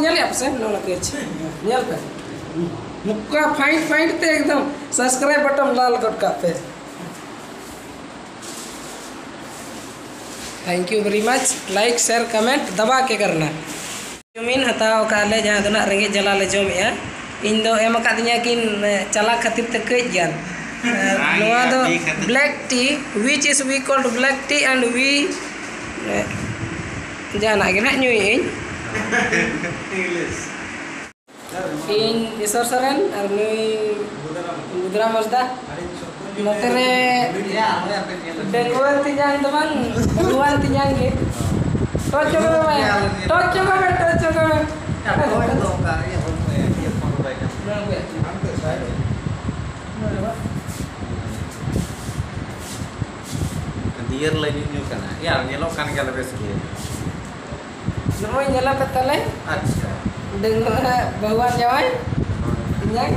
nyali apa sih नौना के का मुक्का फाइट फाइट ते एकदम। सब्सक्राइब बटन लाल कट का पे। Thank you very much like share comment दबा के करना। ज़मीन हताव जहाँ दो रेंगे जला ले जमेआ इन दो एम चला खातिर ते कई ज्ञान। black tea which is we called black tea and we jangan lagi nak nyuin in isor saran arnui budra masda Matere Benguan tijang teman Benguan tijang gitu Tocok gue Tocok gue Tocok gue Nyuk kan ya nyelokan kalau besok Semua nyala petale, acha dengan bawa jawai. Tinyang.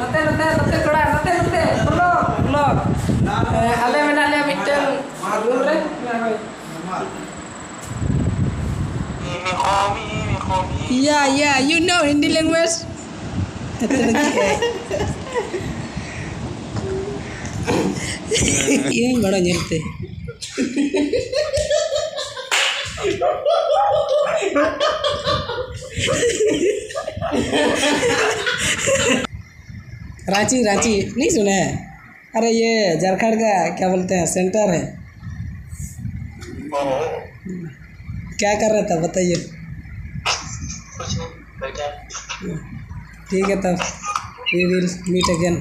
Nanti, nanti, nanti kura, nanti, nanti, blok, blok. Ale menak dia miteng, room re. Yeah, yeah, you know Hindi language. Eh. Ini bड़ा nyerte. रांची रांची, नहीं सुने अरे ये झारखंड का, क्या बोलते हैं सेंटर है। क्या कर रहा था, बताइए। ठीक है तब वी विल मीट अगेन